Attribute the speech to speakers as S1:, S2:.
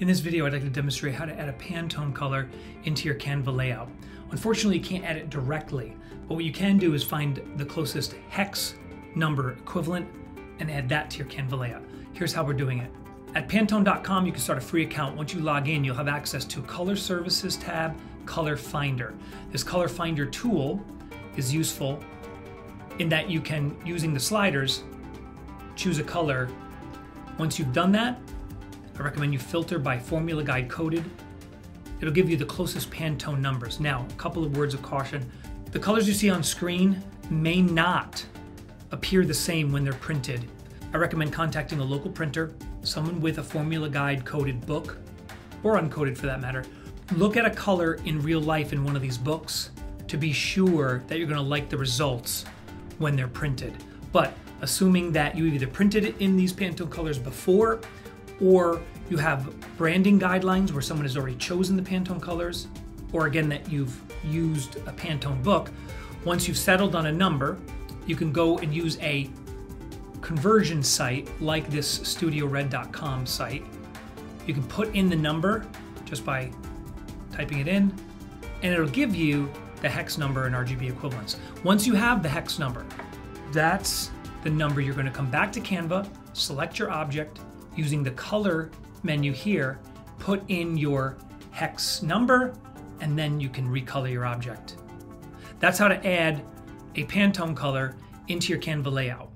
S1: In this video, I'd like to demonstrate how to add a Pantone color into your Canva layout. Unfortunately, you can't add it directly, but what you can do is find the closest hex number equivalent and add that to your Canva layout. Here's how we're doing it. At Pantone.com, you can start a free account. Once you log in, you'll have access to Color Services tab, Color Finder. This Color Finder tool is useful in that you can, using the sliders, choose a color. Once you've done that, I recommend you filter by formula guide coated. It'll give you the closest Pantone numbers. Now, a couple of words of caution. The colors you see on screen may not appear the same when they're printed. I recommend contacting a local printer, someone with a formula guide coated book, or uncoated for that matter. Look at a color in real life in one of these books to be sure that you're gonna like the results when they're printed. But assuming that you either printed it in these Pantone colors before or you have branding guidelines where someone has already chosen the Pantone colors, or again that you've used a Pantone book, once you've settled on a number, you can go and use a conversion site like this studiored.com site. You can put in the number just by typing it in, and it'll give you the hex number and RGB equivalents. Once you have the hex number, that's the number you're going to come back to Canva, select your object, using the color menu here, put in your hex number, and then you can recolor your object. That's how to add a Pantone color into your Canva layout.